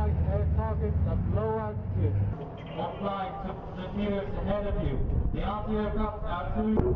Allied air targets at low altitude. Applying to the tiers ahead of you. The anti-aircraft artillery...